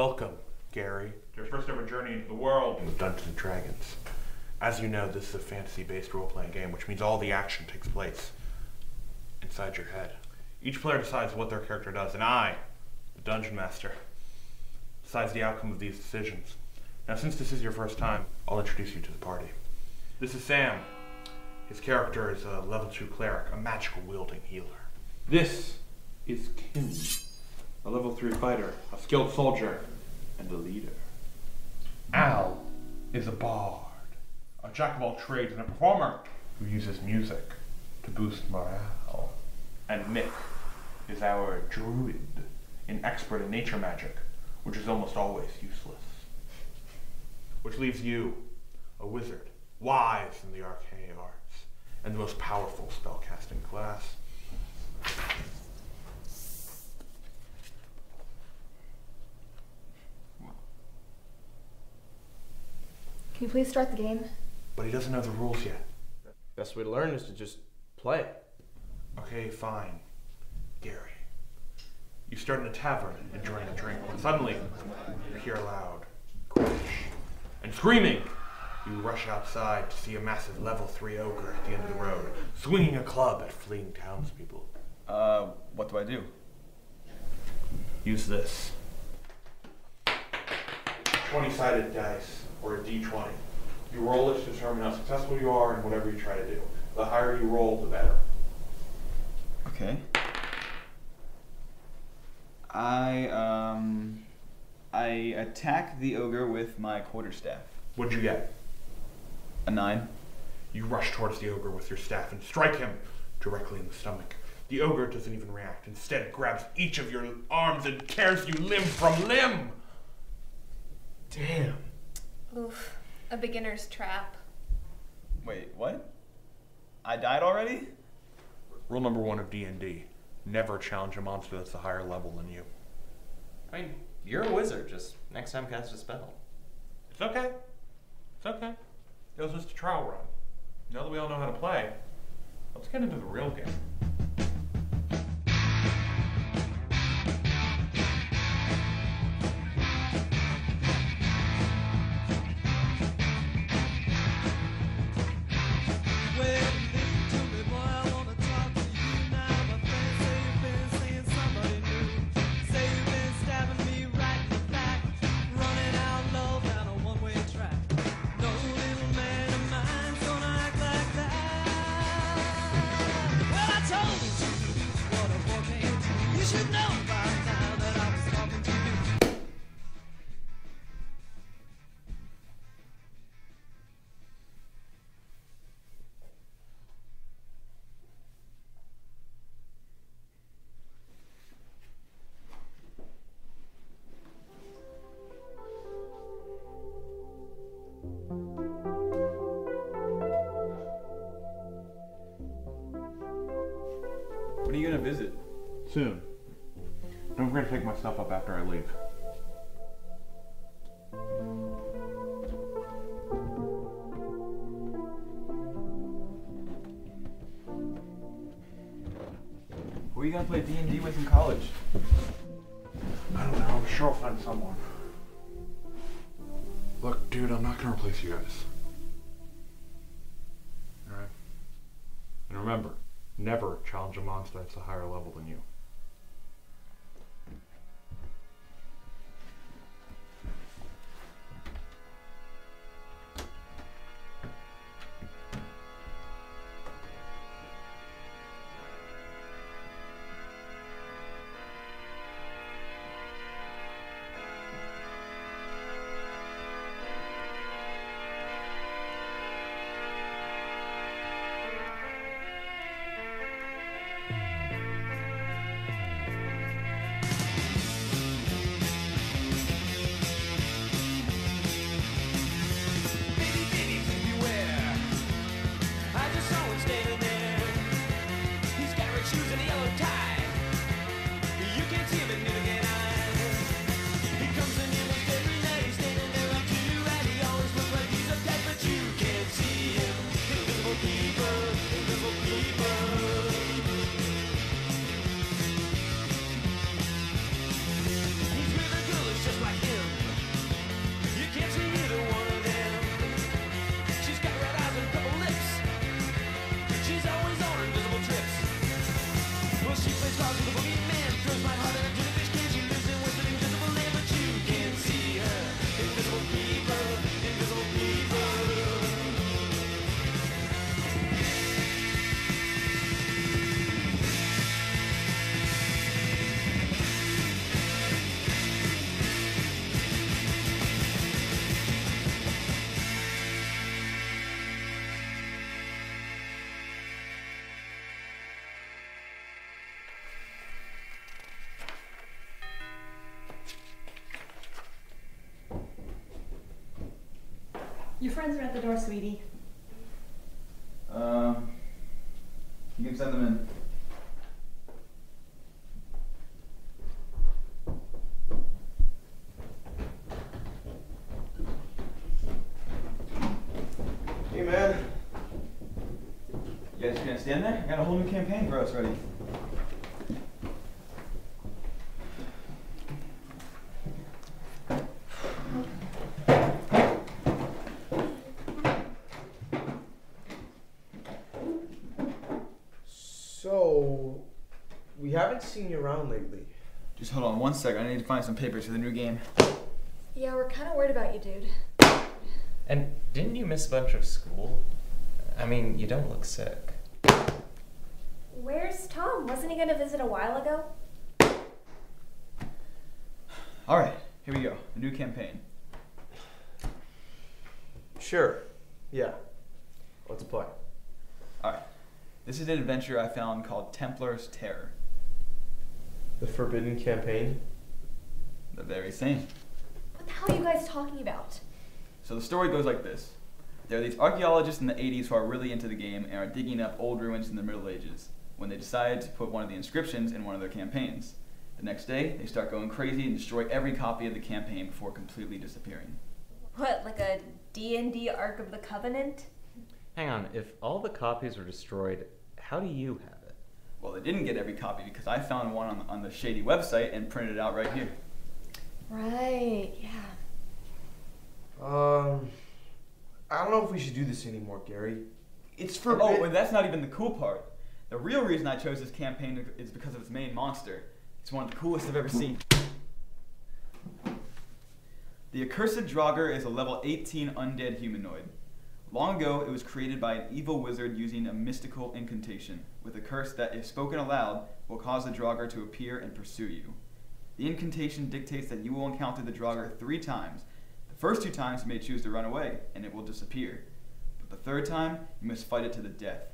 Welcome, Gary, to your first ever journey into the world of Dungeons and Dragons. As you know, this is a fantasy-based role-playing game, which means all the action takes place inside your head. Each player decides what their character does, and I, the Dungeon Master, decides the outcome of these decisions. Now, since this is your first time, I'll introduce you to the party. This is Sam. His character is a level 2 cleric, a magical wielding healer. This is Kim, a level 3 fighter, a skilled soldier, and a leader. Al is a bard, a jack of all trades and a performer who uses music to boost morale. And Mick is our druid, an expert in nature magic, which is almost always useless. Which leaves you, a wizard, wise in the arcane arts, and the most powerful spellcasting class. Can you please start the game? But he doesn't know the rules yet. Best way to learn is to just play. Okay, fine. Gary. You start in a tavern enjoying a drink when suddenly you hear a loud crash and screaming. You rush outside to see a massive level 3 ogre at the end of the road, swinging a club at fleeing townspeople. Uh, what do I do? Use this 20 sided dice, or a d20. You roll it to determine how successful you are in whatever you try to do. The higher you roll, the better. Okay. I um I attack the ogre with my quarterstaff. What'd you get? A nine. You rush towards the ogre with your staff and strike him directly in the stomach. The ogre doesn't even react. Instead, it grabs each of your arms and tears you limb from limb. Damn. Oof. A beginner's trap. Wait, what? I died already? Rule number one of D&D. Never challenge a monster that's a higher level than you. I mean, you're a wizard. Just next time cast a spell. It's okay. It's okay. It was just a trial run. Now that we all know how to play, let's get into the real game. Soon. Don't forget to pick my stuff up after I leave. Who are you gonna play D and D with in college? I don't know. I'm sure I'll find someone. Look, dude, I'm not gonna replace you guys. Alright? And remember, never challenge a monster that's a higher level than you. Your friends are at the door, sweetie. Um, you can send them in. Hey, man. You guys gonna stand there? I got a whole new campaign for us ready. So, we haven't seen you around lately. Just hold on one second. I need to find some papers for the new game. Yeah, we're kind of worried about you, dude. And didn't you miss a bunch of school? I mean, you don't look sick. Where's Tom? Wasn't he gonna visit a while ago? All right, here we go. The new campaign. Sure. Yeah. Let's play. All right. This is an adventure I found called Templar's Terror. The Forbidden Campaign. The very same. What the hell are you guys talking about? So the story goes like this. There are these archaeologists in the 80s who are really into the game and are digging up old ruins in the Middle Ages when they decide to put one of the inscriptions in one of their campaigns. The next day, they start going crazy and destroy every copy of the campaign before completely disappearing. What, like a D&D Ark of the Covenant? Hang on, if all the copies were destroyed, how do you have it? Well, they didn't get every copy because I found one on, on the shady website and printed it out right here. Right, yeah. Um, I don't know if we should do this anymore, Gary. It's for. Oh, forbidden. and that's not even the cool part. The real reason I chose this campaign is because of its main monster. It's one of the coolest I've ever seen. The Accursed Draugr is a level 18 undead humanoid. Long ago, it was created by an evil wizard using a mystical incantation, with a curse that, if spoken aloud, will cause the Draugr to appear and pursue you. The incantation dictates that you will encounter the Draugr three times. The first two times you may choose to run away, and it will disappear. But the third time, you must fight it to the death.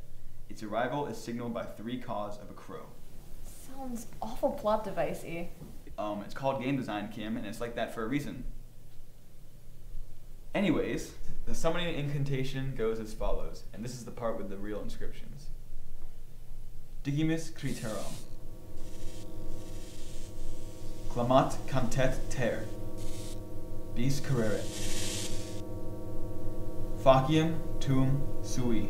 Its arrival is signaled by three caws of a crow. Sounds awful plot devicey. Um, it's called game design, Kim, and it's like that for a reason. Anyways, the summoning incantation goes as follows, and this is the part with the real inscriptions. Digimus criterum. Clamat cantet ter. Bis carere. Facium tum sui.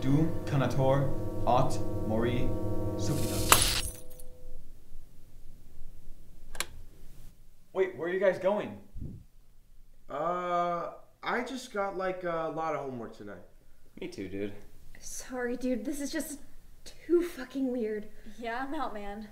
Dum canator aut mori supinat. Wait, where are you guys going? Uh, I just got like a lot of homework tonight. Me too, dude. Sorry, dude. This is just too fucking weird. Yeah, I'm out, man.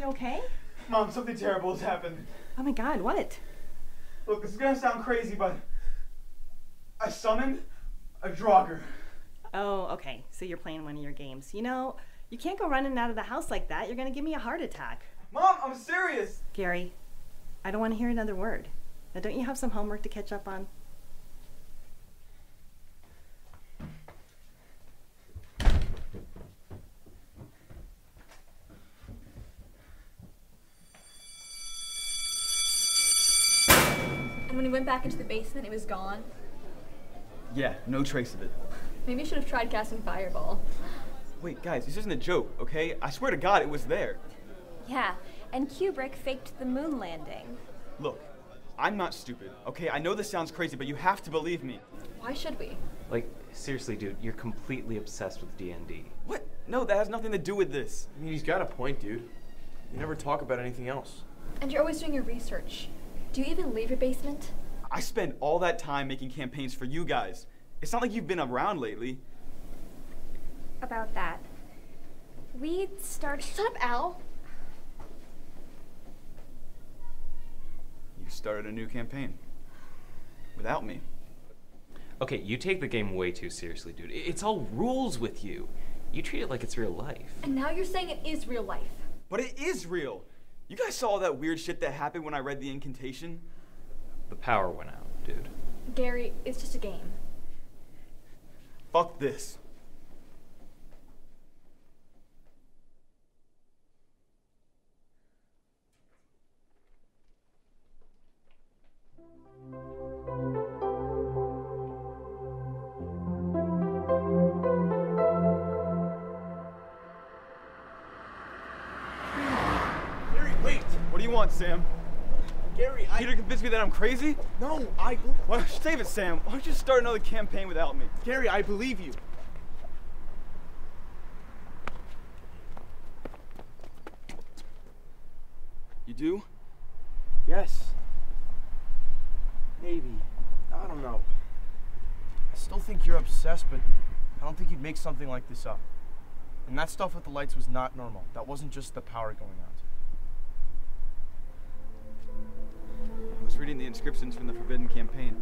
You okay? Mom, something terrible has happened. Oh my god, what? Look, this is gonna sound crazy, but I summoned a Draugr. Oh, okay. So you're playing one of your games. You know, you can't go running out of the house like that. You're gonna give me a heart attack. Mom, I'm serious. Gary, I don't want to hear another word. Now, don't you have some homework to catch up on? When we went back into the basement, it was gone. Yeah, no trace of it. Maybe you should have tried casting Fireball. Wait, guys, this isn't a joke, okay? I swear to God, it was there. Yeah, and Kubrick faked the moon landing. Look, I'm not stupid, okay? I know this sounds crazy, but you have to believe me. Why should we? Like, seriously, dude, you're completely obsessed with D&D. What? No, that has nothing to do with this. I mean, he's got a point, dude. You never talk about anything else. And you're always doing your research. Do you even leave your basement? I spend all that time making campaigns for you guys. It's not like you've been around lately. About that. We started. Shut up, Al. You started a new campaign. Without me. Okay, you take the game way too seriously, dude. It's all rules with you. You treat it like it's real life. And now you're saying it is real life. But it is real. You guys saw all that weird shit that happened when I read the incantation? The power went out, dude. Gary, it's just a game. Fuck this. Want, Sam? Gary, I. Peter convinced me that I'm crazy? No, I. Why don't you save it, Sam? Why don't you start another campaign without me? Gary, I believe you. You do? Yes. Maybe. I don't know. I still think you're obsessed, but I don't think you'd make something like this up. And that stuff with the lights was not normal. That wasn't just the power going out. Reading the inscriptions from the Forbidden Campaign.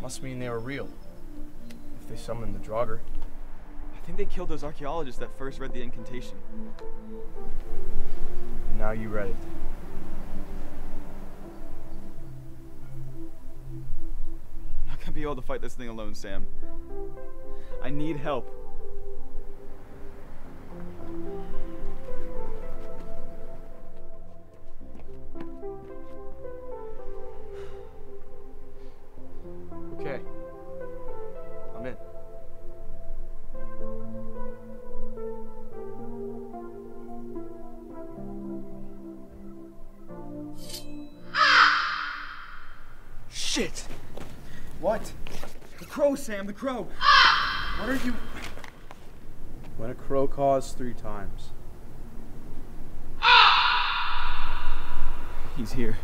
Must mean they were real. If they summoned the Draugr. I think they killed those archaeologists that first read the incantation. And now you read it. I'm not gonna be able to fight this thing alone, Sam. I need help. The crow. Ah! What are you. When a crow caws three times. Ah! He's here.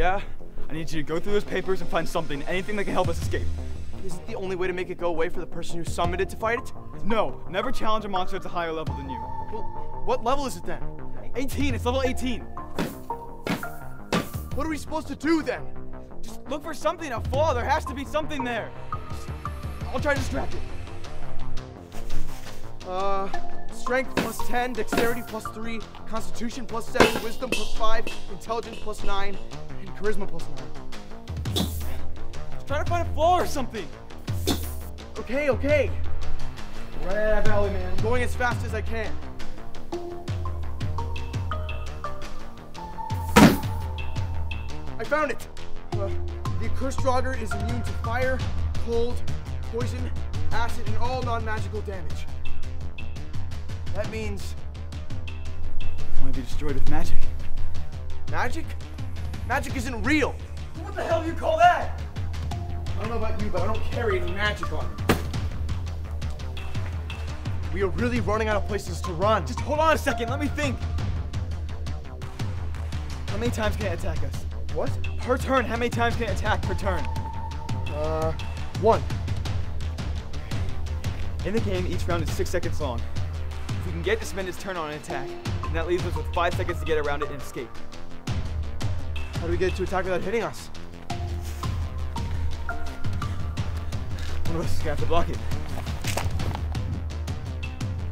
Yeah? I need you to go through those papers and find something, anything that can help us escape. Is it the only way to make it go away for the person who summoned it to fight it? No, never challenge a monster that's a higher level than you. Well, what level is it then? 18, it's level 18. What are we supposed to do then? Just look for something, a flaw. There has to be something there. I'll try to distract it. Uh, strength plus 10, dexterity plus 3, constitution plus 7, wisdom plus 5, intelligence plus 9, and charisma plus 9. Try to find a flaw or something. Okay, okay. Right at that valley, man. I'm going as fast as I can. I found it! Uh, the accursed Draugr is immune to fire, cold, poison, acid, and all non-magical damage. That means it Can only be destroyed with magic. magic? Magic isn't real! What the hell do you call that? I don't know about you, but I don't carry any magic on me. We are really running out of places to run. Just hold on a second. Let me think. How many times can it attack us? what? Per turn. How many times can it attack per turn? Uh, one. In the game, each round is six seconds long. If we can get to spend his turn on an attack, and that leaves us with five seconds to get around it and escape. How do we get to attack without hitting us? One of us is gonna have to block it.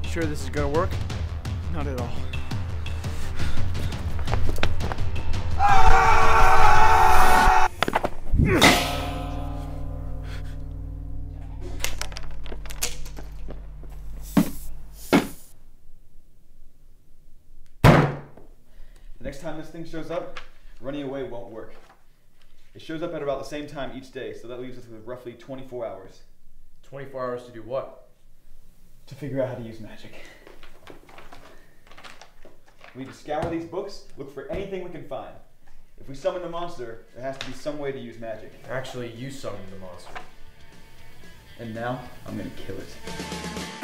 You sure this is gonna work? Not at all. Next time this thing shows up, running away won't work. It shows up at about the same time each day, so that leaves us with roughly 24 hours 24 hours to do what? to figure out how to use magic. We need to scour these books, look for anything we can find. If we summon the monster, there has to be some way to use magic. Actually, you summoned the monster. And now, I'm gonna kill it.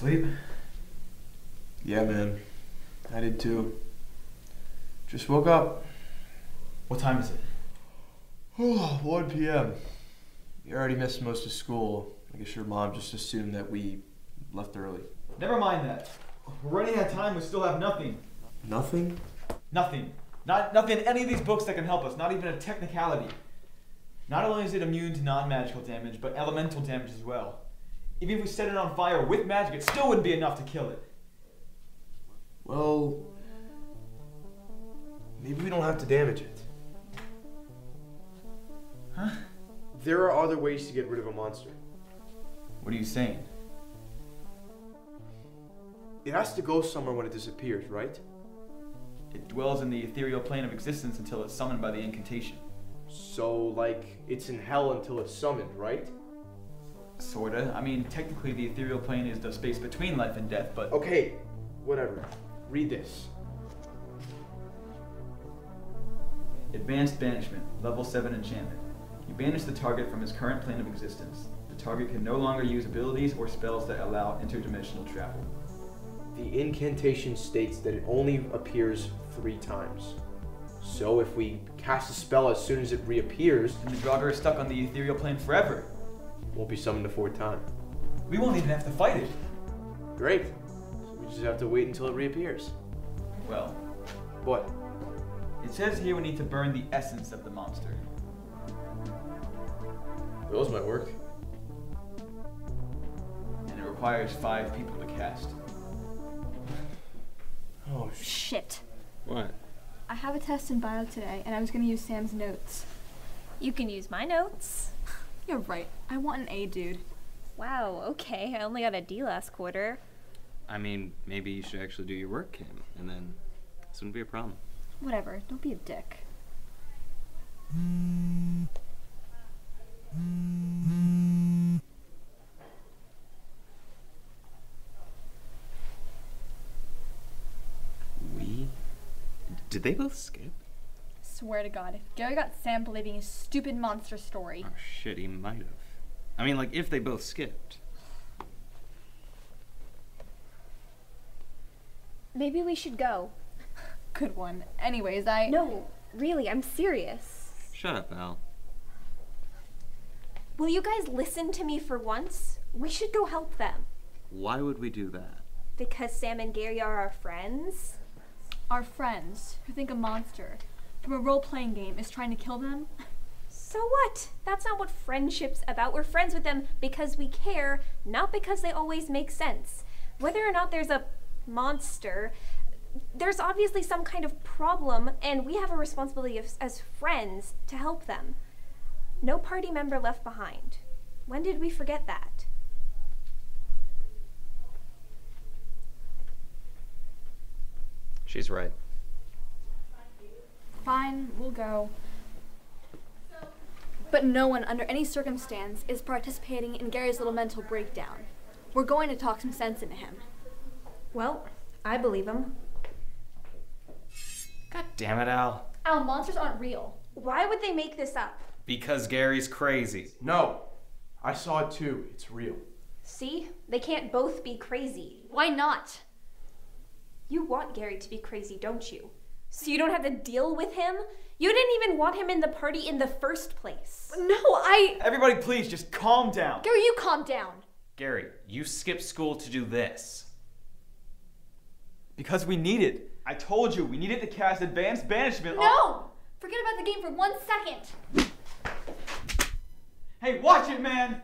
Did I fall asleep? Yeah, man. I did too. Just woke up. What time is it? Oh, 1 p.m. You already missed most of school. I guess your mom just assumed that we left early. Never mind that. We're running out of time, we still have nothing. Nothing? Nothing. Not nothing in any of these books that can help us, not even a technicality. Not only is it immune to non-magical damage, but elemental damage as well. Even if we set it on fire with magic, it still wouldn't be enough to kill it. Well, maybe we don't have to damage it. Huh? There are other ways to get rid of a monster. What are you saying? It has to go somewhere when it disappears, right? It dwells in the ethereal plane of existence until it's summoned by the incantation. So, like, it's in hell until it's summoned, right? Sorta. I mean, technically, the ethereal plane is the space between life and death, but Okay, whatever. Read this. Advanced Banishment, Level 7 Enchantment. You banish the target from his current plane of existence. The target can no longer use abilities or spells that allow interdimensional travel. The incantation states that it only appears three times. So if we cast a spell as soon as it reappears, the Draugr is stuck on the ethereal plane forever. It won't be summoned a fourth time. We won't even have to fight it. Great. So we just have to wait until it reappears. Well, What? it says here we need to burn the essence of the monster. Those might work. And it requires five people to cast. Oh, sh- Shit. What? I have a test in bio today, and I was gonna use Sam's notes. You can use my notes. You're right. I want an A, dude. Wow, okay. I only got a D last quarter. I mean, maybe you should actually do your work, Kim, and then this wouldn't be a problem. Whatever. Don't be a dick. We? Did they both skip? Swear to God, if Gary got Sam believing his stupid monster story. Oh shit, he might have. I mean, like if they both skipped. Maybe we should go. Good one. Anyways, I. No, really, I'm serious. Shut up, Al. Will you guys listen to me for once? We should go help them. Why would we do that? Because Sam and Gary are our friends? Our friends who think a monster from a role playing game is trying to kill them. So what? That's not what friendship's about. We're friends with them because we care, not because they always make sense. Whether or not there's a monster, there's obviously some kind of problem, and we have a responsibility as, as friends to help them. No party member left behind. When did we forget that? She's right. Fine, we'll go. But no one, under any circumstance, is participating in Gary's little mental breakdown. We're going to talk some sense into him. Well, I believe him. God damn it, Al. Al, monsters aren't real. Why would they make this up? Because Gary's crazy. No. I saw it too. It's real. See? They can't both be crazy. Why not? You want Gary to be crazy, don't you? So you don't have to deal with him? You didn't even want him in the party in the first place. No, I. Everybody, please just calm down. Gary, you calm down. Gary, you skipped school to do this. Because we need it. I told you, we needed to cast Advanced Banishment on- No! Forget about the game for one second. Hey, watch it, man!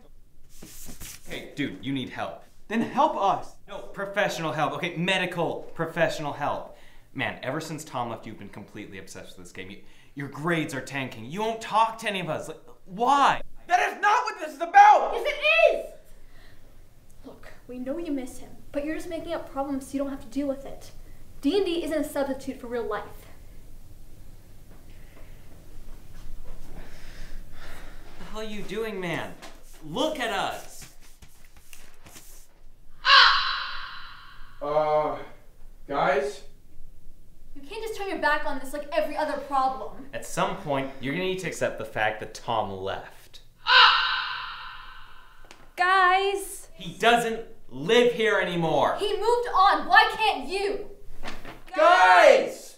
Hey, dude, you need help. Then help us. No, professional help. Okay, medical professional help. Man, ever since Tom left, you've been completely obsessed with this game. You, your grades are tanking. You won't talk to any of us. Like, why? That is not what this is about! Yes, it is! Look, we know you miss him, but you're just making up problems so you don't have to deal with it. D&D isn't a substitute for real life. What the hell are you doing, man? Look at us. Ah! Uh, guys? You can't just turn your back on this like every other problem. At some point, you're gonna need to accept the fact that Tom left. Guys! He doesn't live here anymore. He moved on. Why can't you? Guys!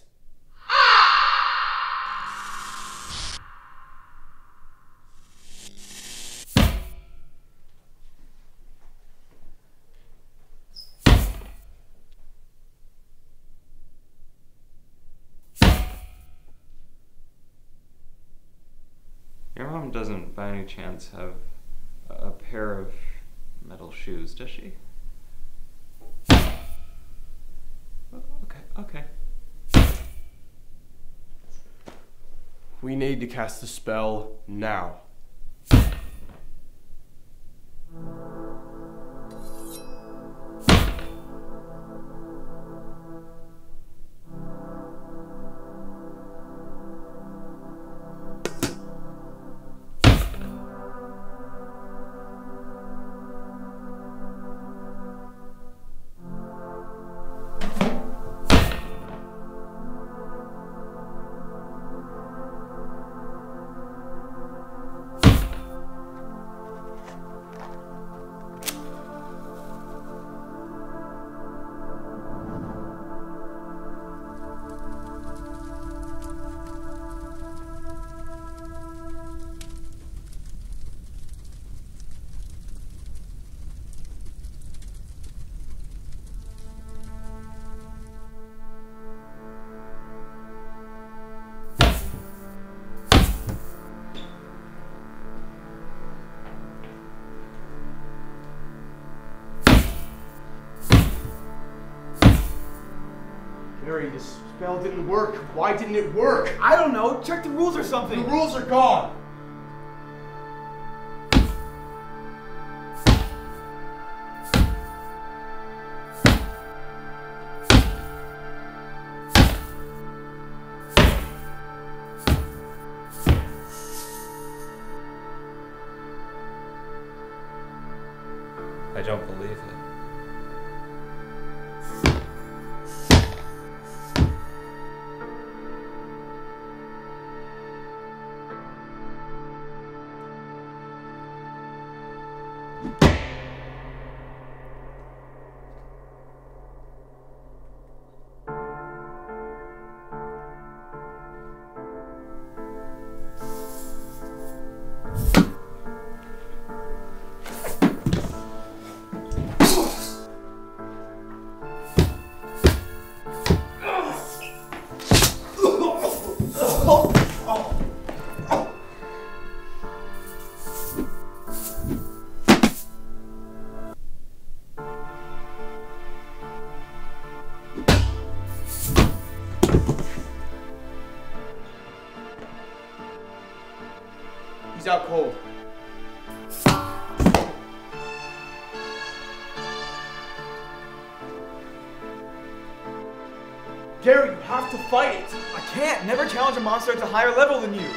Your mom doesn't, by any chance, have a pair of metal shoes, does she? Okay, okay. We need to cast the spell now. Gary, this spell didn't work. Why didn't it work? I don't know. Check the rules or something. The rules are gone. I don't believe it. Gary, you have to fight it. I can't. Never challenge a monster at a higher level than you.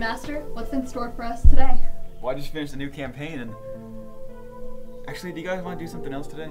Master, what's in store for us today? Well, I just finished a new campaign and. Actually, do you guys want to do something else today?